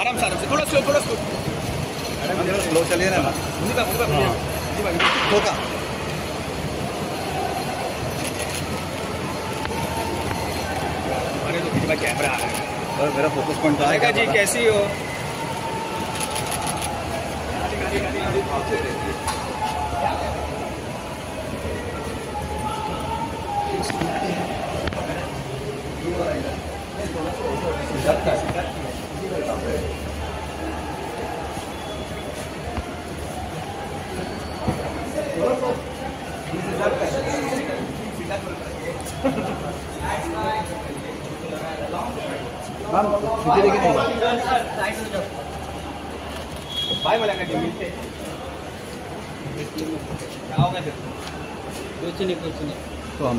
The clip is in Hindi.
आराम से आराम से। थोड़ा स्लो थोड़ा स्लो स्लो चलिए ना। मुझे मुझे मुझे धोखा अरे तो कैमरा आ रहा है। और मेरा फोकस पॉइंट आएगा जी कैसी हो? मुझे लेके नहीं बाय बोला का मिलते कुछ नहीं कुछ नहीं